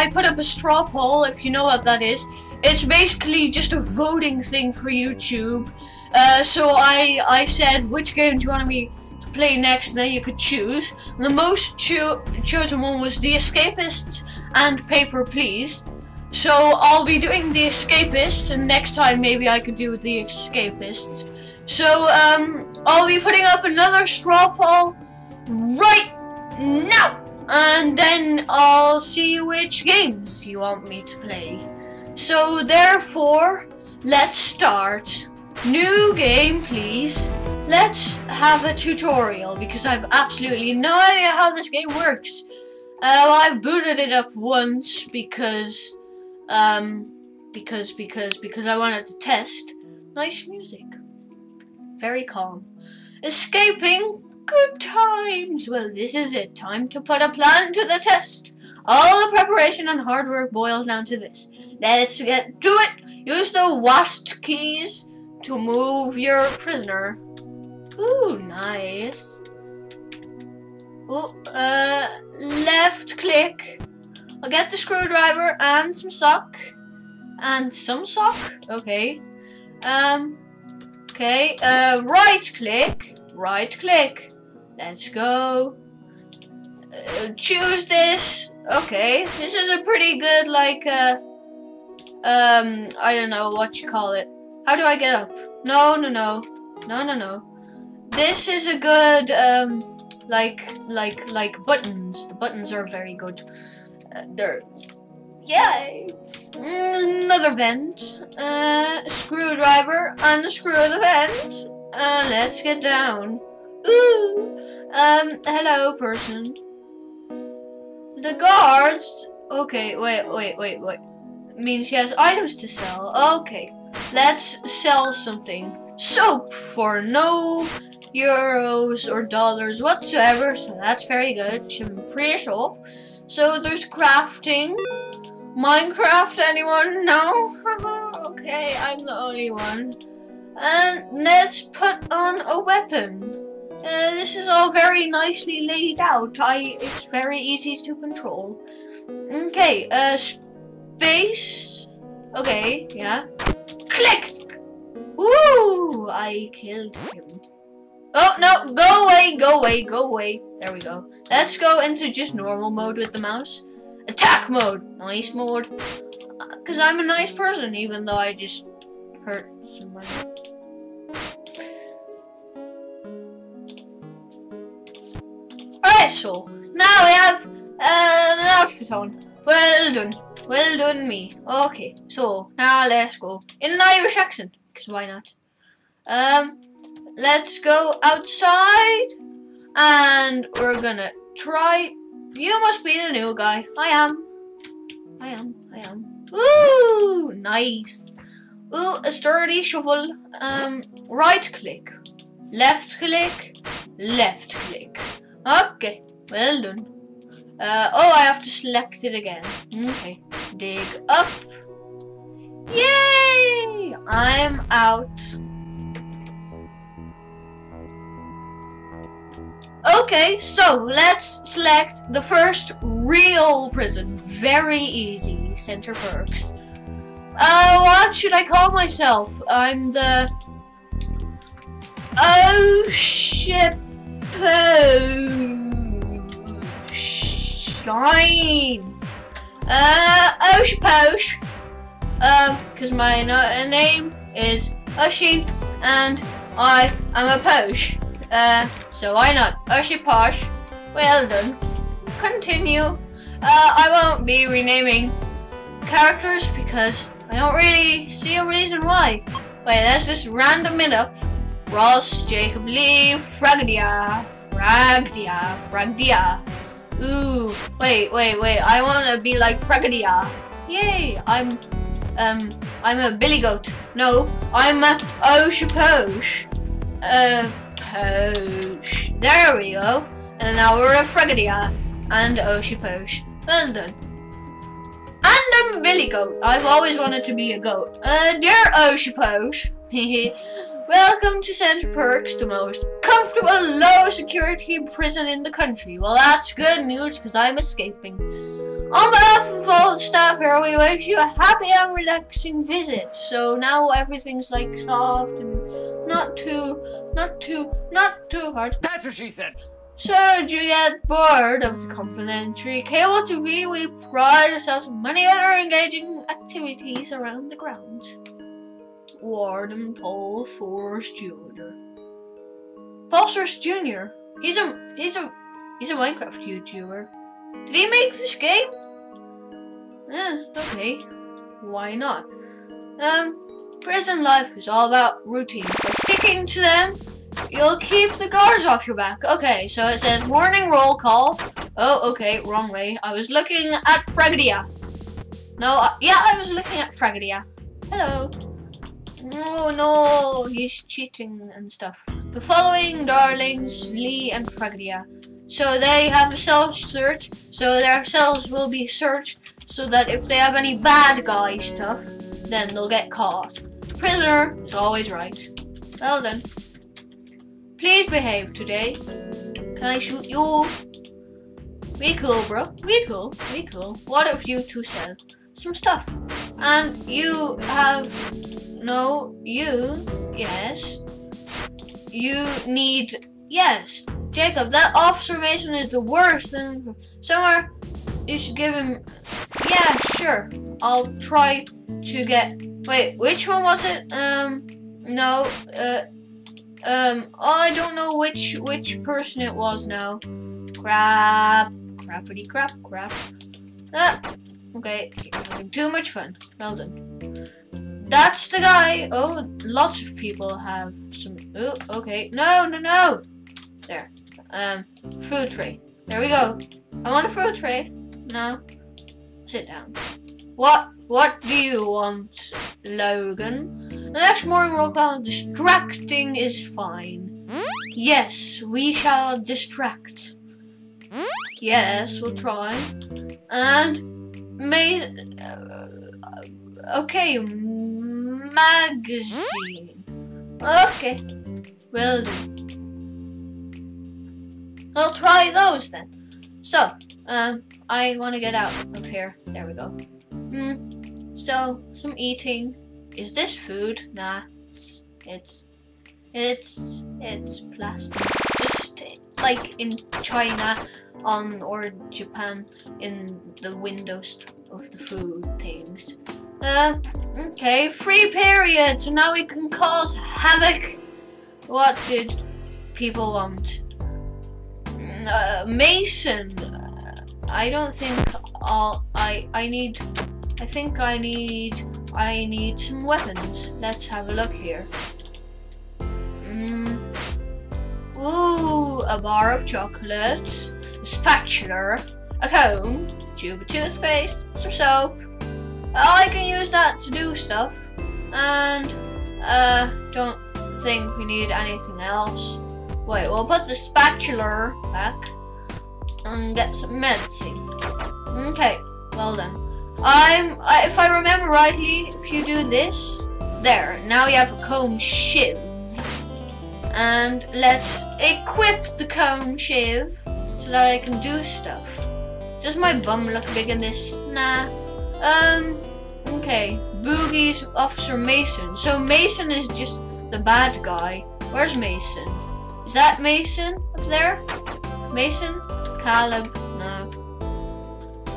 I put up a straw poll. If you know what that is, it's basically just a voting thing for YouTube. Uh, so I I said which game do you want me to play next, and then you could choose. The most cho chosen one was The Escapists and Paper Please. So I'll be doing the escapists, and next time maybe I could do the escapists. So um, I'll be putting up another straw poll right now, and then I'll see which games you want me to play. So therefore, let's start. New game, please. Let's have a tutorial because I've absolutely no idea how this game works. Uh, well, I've booted it up once because um, because, because, because I wanted to test. Nice music. Very calm. Escaping good times. Well, this is it. Time to put a plan to the test. All the preparation and hard work boils down to this. Let's get to it. Use the WASD keys to move your prisoner. Ooh, nice. Ooh, uh, left click I'll get the screwdriver and some sock. And some sock? Okay. Um, okay, uh, right click. Right click. Let's go. Uh, choose this. Okay, this is a pretty good, like, uh, um, I don't know what you call it. How do I get up? No, no, no. No, no, no. This is a good, um, like, like, like buttons. The buttons are very good. Uh, there. Yay! Another vent. Uh, screwdriver. Unscrew the vent. Uh, let's get down. Ooh! Um, hello, person. The guards. Okay, wait, wait, wait, wait. Means he has items to sell. Okay, let's sell something. Soap for no euros or dollars whatsoever. So that's very good. Some free soap. So there's crafting. Minecraft, anyone? No? okay, I'm the only one. And let's put on a weapon. Uh, this is all very nicely laid out. I, it's very easy to control. Okay, uh, space. Okay, yeah. Click! Ooh, I killed him. Oh, no, go away, go away, go away. There we go. Let's go into just normal mode with the mouse. Attack mode. Nice mode. Because uh, I'm a nice person, even though I just hurt somebody. So now we have uh, an outfit on. Well done. Well done, me. Okay, so now let's go. In an Irish accent. Because why not? Um, let's go outside and we're gonna try. You must be the new guy. I am. I am. I am. Ooh nice. Ooh a sturdy shovel. Um right click. Left click. Left click okay well done uh, oh I have to select it again okay dig up yay I'm out Okay, so let's select the first real prison. Very easy, Center Perks. Uh, what should I call myself? I'm the... Oh, shit. Shine. Uh, Osh Posh. Um, because my name is Ushy, and I am a Posh. Uh, so why not? Ushy Posh. Well done. Continue. Uh, I won't be renaming characters because I don't really see a reason why. Wait, let's just random it up. Ross, Jacob Lee, Fragdia, Fragdia, Fragdia. Ooh, wait, wait, wait. I want to be like Fragdia. Yay, I'm, um, I'm a billy goat. No, I'm a Oshaposh. Uh, Posh. There we go. And now we're a Fragadia and Oshiposh. Well done. And I'm a Billy Goat. I've always wanted to be a goat. Uh, dear Oshipos. Welcome to Center Perks, the most comfortable, low security prison in the country. Well, that's good news because I'm escaping. On behalf of all the staff here, we wish you a happy and relaxing visit. So now everything's like soft and not too, not too, not too hard. That's what she said. So, do you get bored of the complimentary cable TV? We pride ourselves on many other engaging activities around the grounds. Warden Paul Forrest Jr. Paul Jr. He's a he's a he's a Minecraft YouTuber. Did he make this game? Eh, okay. Why not? Um, prison life is all about routine. By sticking to them, you'll keep the guards off your back. Okay, so it says morning roll call. Oh, okay, wrong way. I was looking at Fragadia. No, uh, yeah, I was looking at Fragadia. Hello. Oh no, he's cheating and stuff. The following darlings, Lee and Fragria. So they have a self search, so their cells will be searched so that if they have any bad guy stuff, then they'll get caught. Prisoner is always right. Well done. Please behave today. Can I shoot you? We cool, bro. We cool. We cool. What if you two sell some stuff? And you have no you yes. You need yes. Jacob, that observation is the worst and somewhere you should give him yeah, sure. I'll try to get wait, which one was it? Um no, uh um, I don't know which which person it was now. Crap, crappity crap, crap. Ah, okay, having too much fun. Well done. That's the guy. Oh, lots of people have some. Oh, okay. No, no, no. There. Um, food tray. There we go. I want a food tray. No. Sit down. What? What do you want, Logan? The next morning roll call, distracting is fine. Yes, we shall distract. Yes, we'll try. And may uh, okay, magazine. Okay, will do. I'll try those then. So, um, I want to get out of here. There we go. Hmm. So, some eating. Is this food? Nah. It's it's it's, it's plastic. Just like in China on or Japan in the windows of the food things. Uh, okay, free period. So now we can cause havoc. What did people want? Uh, Mason. I don't think I'll. I I need. I think I need I need some weapons. Let's have a look here. Mm. Ooh, a bar of chocolate, a spatula, a comb, tube of toothpaste, some soap. I can use that to do stuff. And, uh, don't think we need anything else. Wait, we'll put the spatula back and get some medicine. Okay, well done. I'm, if I remember rightly, if you do this, there, now you have a comb shiv. And let's equip the comb shiv so that I can do stuff. Does my bum look big in this? Nah. Um, okay. Boogie's Officer Mason. So Mason is just the bad guy. Where's Mason? Is that Mason up there? Mason? Caleb? No.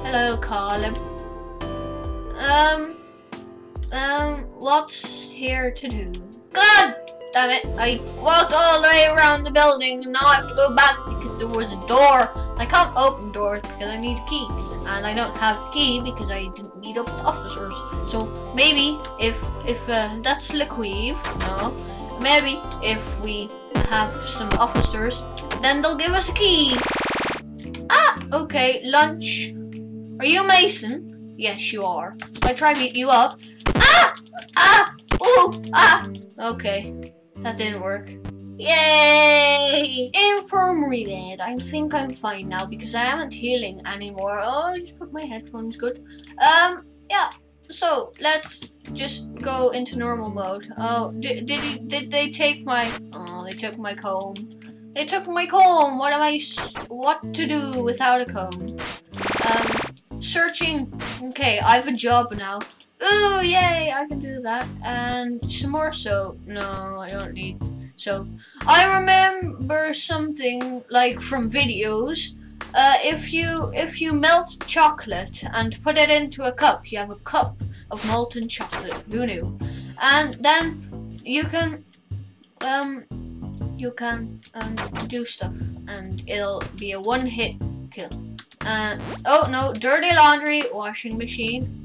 Hello, Caleb. Um, um, what's here to do? God damn it, I walked all the way around the building and now I have to go back because there was a door. I can't open doors because I need a key. And I don't have the key because I didn't meet up with officers. So maybe if if uh, that's Liquive, no, maybe if we have some officers, then they'll give us a key. Ah, okay, lunch. Are you Mason? Yes, you are. I try to beat you up. Ah! Ah! Ooh! Ah! Okay. That didn't work. Yay! Infirmary bed. I think I'm fine now because I haven't healing anymore. Oh, I just put my headphones good. Um, yeah. So let's just go into normal mode. Oh, did did he, did they take my? Oh, they took my comb. They took my comb. What am I? What to do without a comb? Um, searching. Okay, I have a job now. Ooh, yay! I can do that. And some more soap. No, I don't need soap. I remember something like from videos. Uh, if you if you melt chocolate and put it into a cup, you have a cup of molten chocolate. Who knew? And then you can um you can um do stuff, and it'll be a one-hit kill. Uh, oh no, dirty laundry, washing machine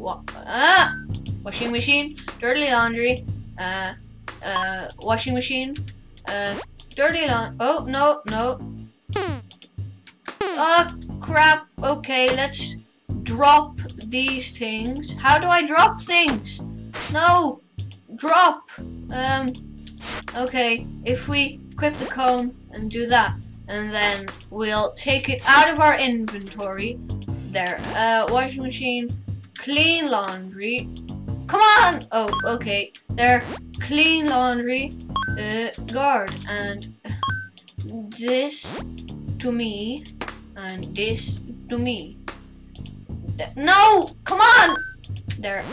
wa ah, washing machine, dirty laundry, uh, uh, washing machine, uh, dirty laundry. Oh, no, no. Oh, crap. Okay, let's drop these things. How do I drop things? No, drop. Um, okay, if we equip the comb and do that, and then we'll take it out of our inventory. There, uh, washing machine, clean laundry. Come on! Oh, okay. There, clean laundry, uh, guard, and this to me, and this to me. No! Come on! There.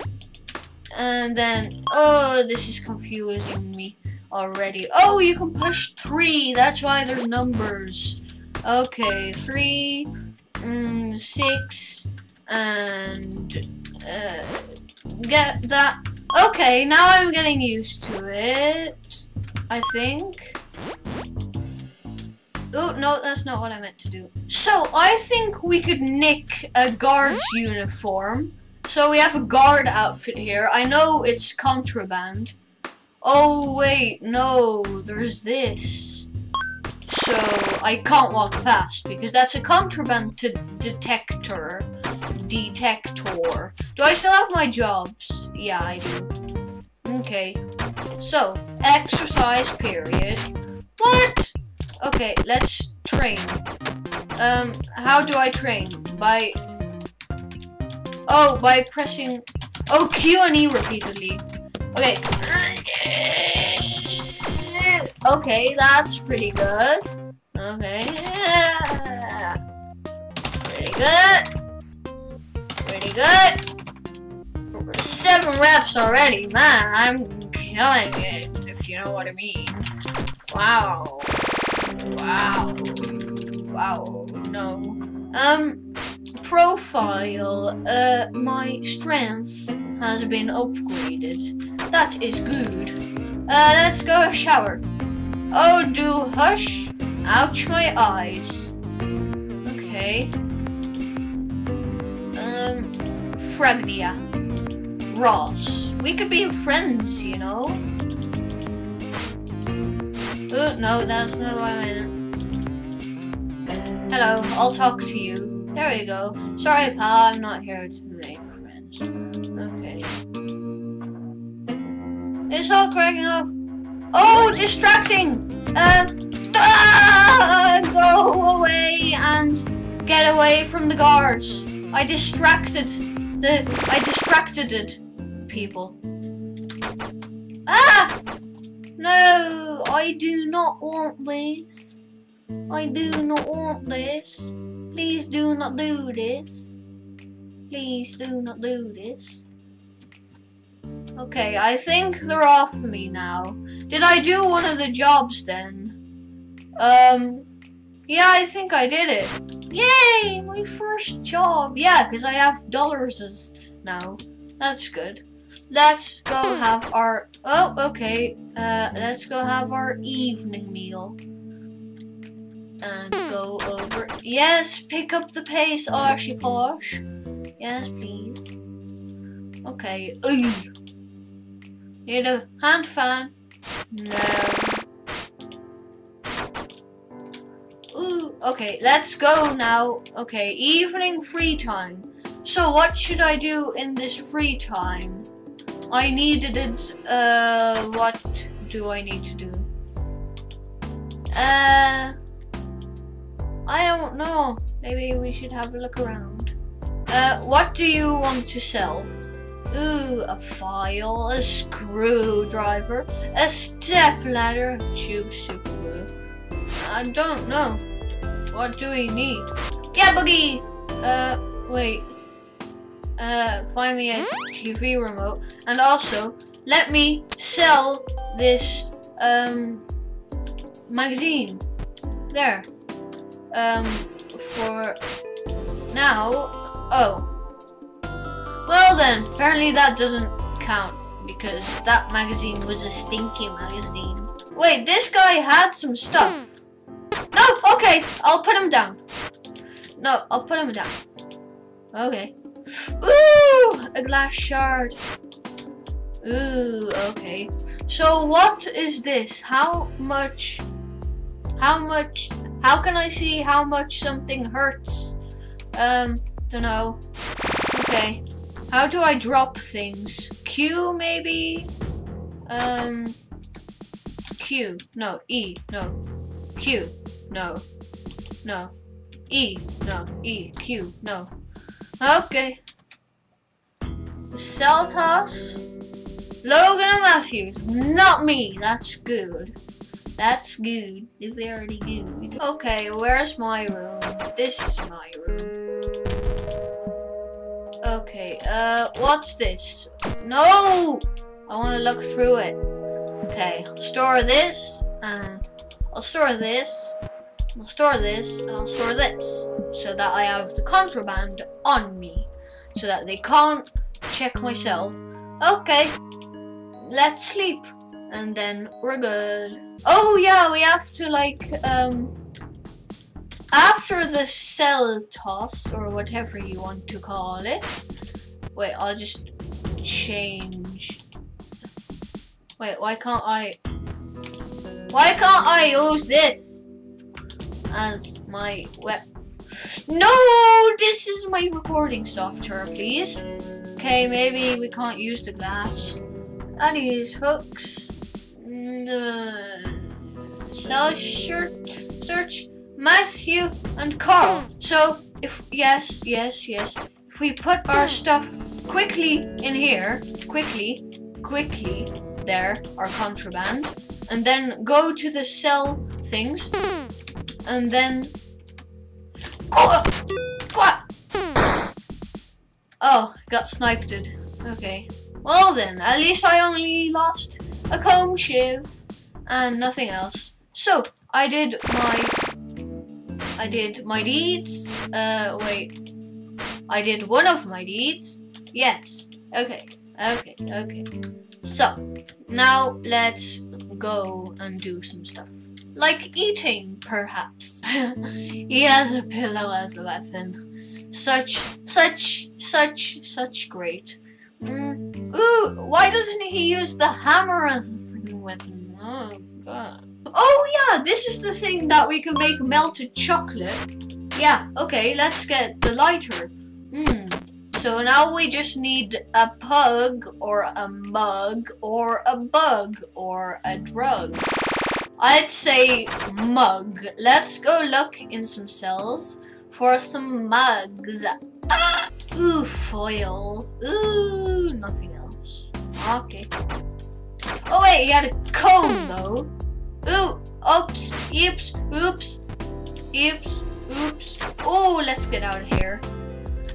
And then, oh, this is confusing me already. Oh, you can push three. That's why there's numbers. Okay, three, mm, six, and uh, get that. Okay, now I'm getting used to it. I think. Oh, no, that's not what I meant to do. So, I think we could nick a guard's uniform. So, we have a guard outfit here. I know it's contraband. Oh, wait, no, there's this. So, I can't walk past because that's a contraband detector detector. Do I still have my jobs? Yeah, I do. Okay. So, exercise period. What? Okay, let's train. Um, how do I train? By... Oh, by pressing... Oh, Q and E repeatedly. Okay. Okay, that's pretty good. Okay. Pretty good pretty good. Seven reps already, man. I'm killing it, if you know what I mean. Wow. Wow. Wow. No. Um, profile. Uh, my strength has been upgraded. That is good. Uh, let's go shower. Oh, do hush. Ouch, my eyes. Okay. Fragnia. Ross. We could be friends, you know? Oh, no, that's not what I meant. Hello, I'll talk to you. There we go. Sorry, pal, I'm not here to make friends. Okay. It's all cracking off. Oh, distracting! Uh, ah, go away and get away from the guards. I distracted the I distracted it, people. Ah! No, I do not want this. I do not want this. Please do not do this. Please do not do this. Okay, I think they're off me now. Did I do one of the jobs then? Um, yeah, I think I did it. Yay! My first job. Yeah, because I have dollars now. That's good. Let's go have our... Oh, okay. Uh, let's go have our evening meal. And go over... Yes, pick up the pace, Arshy Posh. Yes, please. Okay. Ugh. Need a hand fan? No. Okay, let's go now. Okay, evening free time. So what should I do in this free time? I needed it, uh, what do I need to do? Uh, I don't know. Maybe we should have a look around. Uh, what do you want to sell? Ooh, a file, a screwdriver, a step ladder, tube super glue. I don't know. What do we need? Yeah, Boogie! Uh, wait. Uh, find me a TV remote. And also, let me sell this, um, magazine. There. Um, for now. Oh. Well then, apparently that doesn't count because that magazine was a stinky magazine. Wait, this guy had some stuff. Okay, I'll put him down. No, I'll put him down. Okay. Ooh, a glass shard. Ooh, okay. So what is this? How much, how much, how can I see how much something hurts? Um, don't know. Okay. How do I drop things? Q maybe? Um, Q. No, E. No. Q. No. No. E. No. E. Q. No. Okay. Cell toss. Logan and Matthews. Not me. That's good. That's good. Very good. Okay, where's my room? This is my room. Okay, uh, what's this? No! I want to look through it. Okay, I'll store this, and I'll store this, I'll store this, and I'll store this. So that I have the contraband on me. So that they can't check my cell. Okay, let's sleep. And then we're good. Oh yeah, we have to like, um, after the cell toss, or whatever you want to call it, wait, I'll just change. Wait, why can't I, why can't I use this as my weapon? No, this is my recording software, please. Okay, maybe we can't use the glass. Anyways, folks, uh, cell shirt search Matthew and Carl. So if yes, yes, yes, if we put our stuff quickly in here, quickly, quickly, there, our contraband, and then go to the cell things, and then. Oh, got sniped. Okay. Well then, at least I only lost a comb shiv and nothing else. So, I did my I did my deeds. Uh, wait. I did one of my deeds. Yes. Okay. Okay. Okay. So, now let's go and do some stuff. Like eating, perhaps. he has a pillow as a weapon. Such, such, such, such great. Mm. Ooh, why doesn't he use the hammer as a weapon? Oh, God. Oh yeah, this is the thing that we can make melted chocolate. Yeah, okay, let's get the lighter. Hmm. So now we just need a pug or a mug or a bug or a drug. I'd say mug. Let's go look in some cells for some mugs. Ah! Ooh, foil. Ooh, nothing else. Okay. Oh wait, he had a comb though. Ooh, oops, oops, oops, oops, oops. Oh, let's get out of here.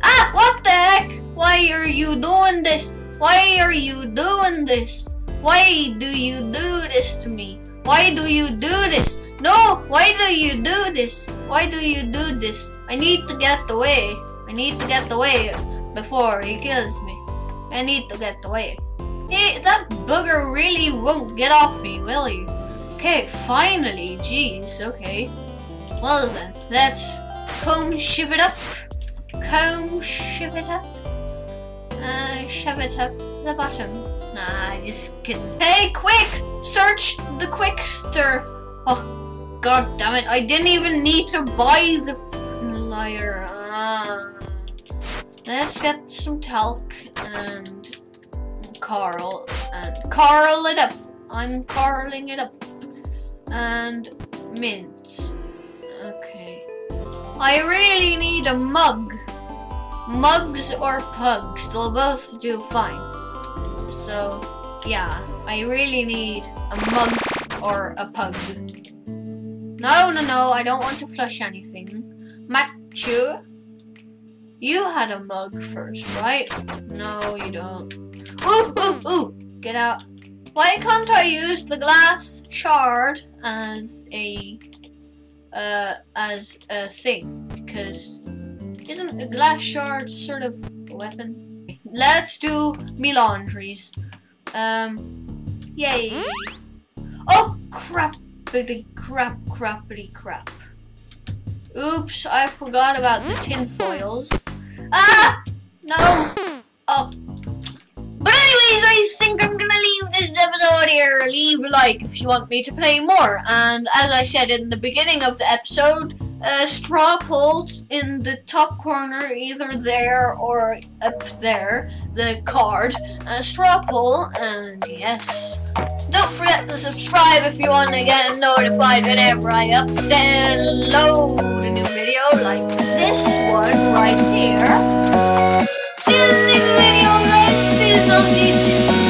Ah, what the heck? Why are you doing this? Why are you doing this? Why do you do this to me? Why do you do this? No, why do you do this? Why do you do this? I need to get away. I need to get away before he kills me. I need to get away. Hey, that bugger really won't get off me, will you? Okay, finally, jeez, okay. Well then, let's comb shiv it up. Comb shiv it up. Uh, shove it up the bottom. Nah, just kidding. Hey, quick! Search the quickster. Oh, god damn it, I didn't even need to buy the lighter. Ah. Let's get some talc and Carl and Carl it up. I'm carling it up and mint. Okay. I really need a mug. mugs or pugs. They'll both do fine. So, yeah, I really need a mug or a pug. No, no, no, I don't want to flush anything. Machu, you had a mug first, right? No, you don't. Ooh, ooh, ooh, get out. Why can't I use the glass shard as a, uh, as a thing? Because isn't a glass shard sort of a weapon? Let's do me laundries. Um, yay. Oh, crappity crap, crappity crap. Oops, I forgot about the tin foils. Ah! No! Oh. But anyways, I think I'm gonna leave this episode here. Leave a like if you want me to play more. And as I said in the beginning of the episode, uh, straw polls in the top corner, either there or up there, the card, uh, straw poll, and yes. Don't forget to subscribe if you want to get notified whenever I upload a new video like this one right here. See you in the next video guys, please don't